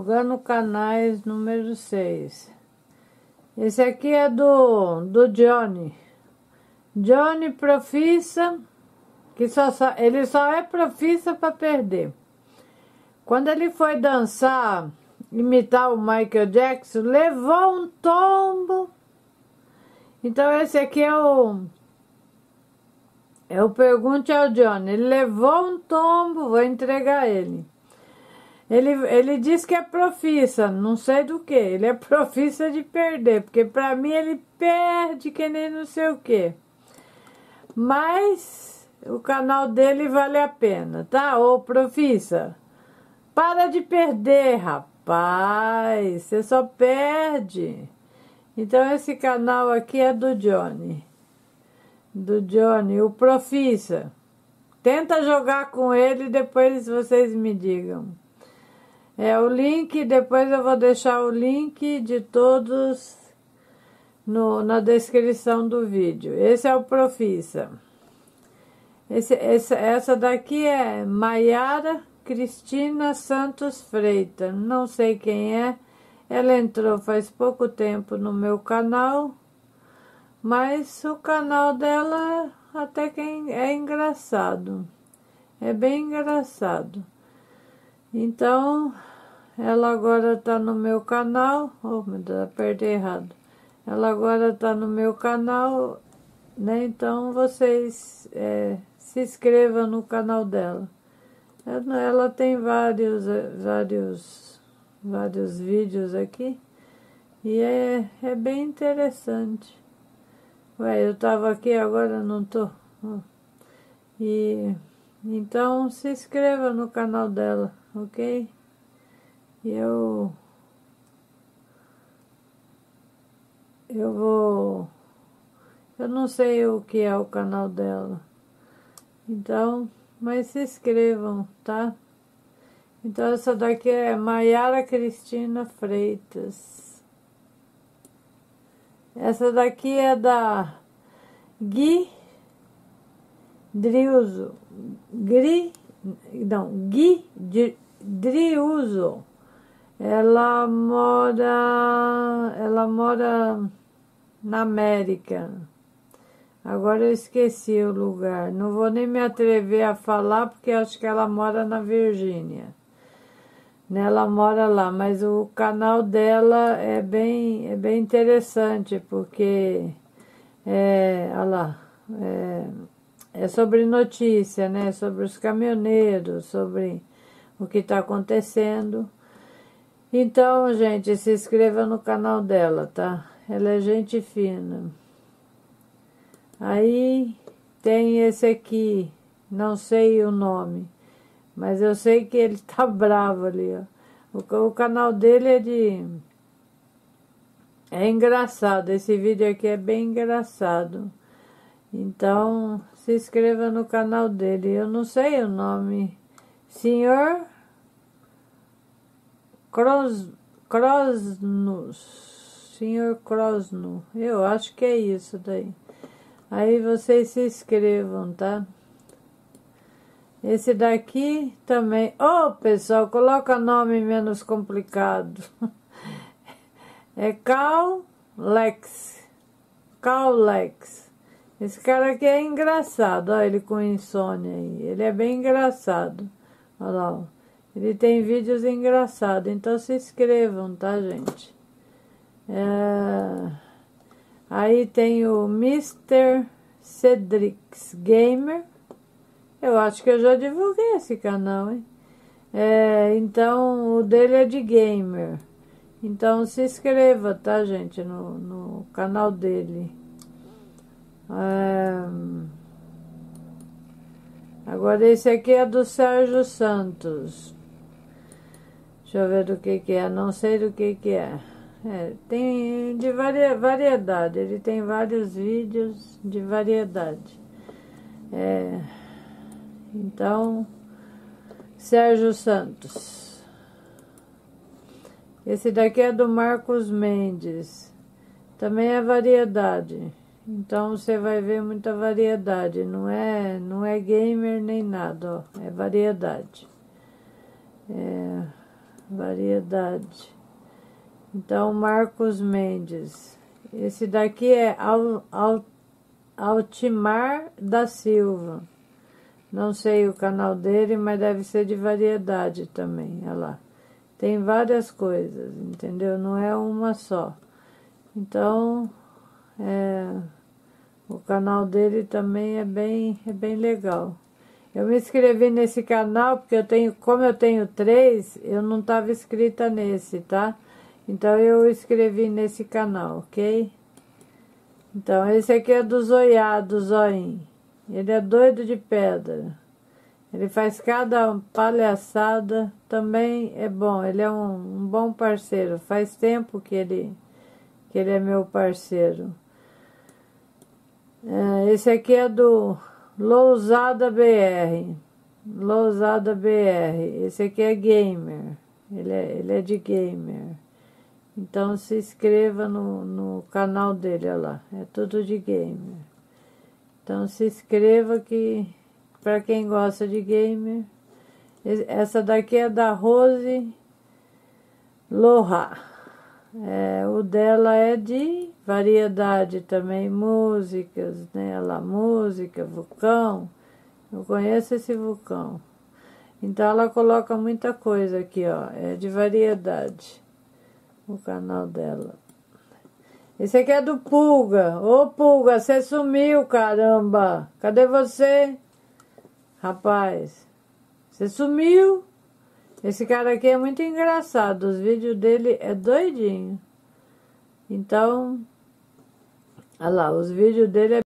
Divulgando canais número 6. Esse aqui é do, do Johnny. Johnny Profissa, que só, ele só é profissa para perder. Quando ele foi dançar, imitar o Michael Jackson, levou um tombo. Então esse aqui é o é o pergunte ao Johnny. Ele levou um tombo, vou entregar ele. Ele, ele diz que é profissa, não sei do que. Ele é profissa de perder, porque para mim ele perde que nem não sei o que. Mas o canal dele vale a pena, tá? Ô profissa, para de perder, rapaz. Você só perde. Então esse canal aqui é do Johnny. Do Johnny, o profissa. Tenta jogar com ele e depois vocês me digam. É o link, depois eu vou deixar o link de todos no, na descrição do vídeo. Esse é o Profissa. Esse, esse, essa daqui é Maiara Cristina Santos Freitas. Não sei quem é. Ela entrou faz pouco tempo no meu canal, mas o canal dela até que é engraçado. É bem engraçado. Então, ela agora está no meu canal. Oh, meu Deus, apertei errado. Ela agora está no meu canal, né? Então vocês é, se inscrevam no canal dela. Ela, ela tem vários, é, vários, vários vídeos aqui e é, é bem interessante. Ué, eu estava aqui agora não tô. E então se inscreva no canal dela, ok? eu eu vou eu não sei o que é o canal dela. Então mas se inscrevam tá? Então essa daqui é Maiara Cristina Freitas. Essa daqui é da Gui Driuso Gri não Gui Driuso ela mora. Ela mora na América. Agora eu esqueci o lugar. Não vou nem me atrever a falar porque acho que ela mora na Virgínia. Né, ela mora lá, mas o canal dela é bem, é bem interessante porque é, olha lá, é, é sobre notícia, né? Sobre os caminhoneiros, sobre o que está acontecendo. Então, gente, se inscreva no canal dela, tá? Ela é gente fina. Aí tem esse aqui, não sei o nome, mas eu sei que ele tá bravo ali, ó. O, o canal dele é de. É engraçado, esse vídeo aqui é bem engraçado. Então, se inscreva no canal dele. Eu não sei o nome. Senhor Cros, Crosnus, senhor Crosno, eu acho que é isso daí. Aí vocês se inscrevam, tá? Esse daqui também. Oh, pessoal, coloca nome menos complicado. É Cal Lex. Cal Lex. Esse cara aqui é engraçado, olha ele com insônia aí. Ele é bem engraçado. Olha lá. Ele tem vídeos engraçados, então se inscrevam, tá, gente? É... Aí tem o Mr. Cedrix Gamer. Eu acho que eu já divulguei esse canal, hein? É, então, o dele é de gamer. Então, se inscreva, tá, gente? No, no canal dele. Agora, esse aqui é do Sérgio Santos. Deixa eu ver do que que é, não sei do que que é. É, tem de varia, variedade, ele tem vários vídeos de variedade. É, então, Sérgio Santos. Esse daqui é do Marcos Mendes. Também é variedade. Então você vai ver muita variedade. Não é, não é gamer nem nada, ó. É variedade. É, variedade. Então, Marcos Mendes. Esse daqui é Al, Al, Altimar da Silva. Não sei o canal dele, mas deve ser de variedade também. Olha lá. Tem várias coisas, entendeu? Não é uma só. Então, é, o canal dele também é bem, é bem legal. Eu me inscrevi nesse canal porque eu tenho, como eu tenho três, eu não estava inscrita nesse, tá? Então eu escrevi nesse canal, ok? Então esse aqui é do zoiado, zoinho. Ele é doido de pedra. Ele faz cada palhaçada, também é bom. Ele é um, um bom parceiro. Faz tempo que ele, que ele é meu parceiro. É, esse aqui é do Lousada BR. Lousada BR. Esse aqui é gamer. Ele é, ele é de gamer. Então se inscreva no, no canal dele, olha lá. É tudo de gamer. Então se inscreva que para quem gosta de gamer. Essa daqui é da Rose Loha. É, o dela é de variedade também, músicas, né? Ela, música, vulcão. Eu conheço esse vulcão. Então ela coloca muita coisa aqui, ó. É de variedade. O canal dela. Esse aqui é do Pulga. Ô Pulga, você sumiu, caramba. Cadê você? Rapaz, você sumiu. Esse cara aqui é muito engraçado. Os vídeos dele é doidinho. Então, olha lá, os vídeos dele é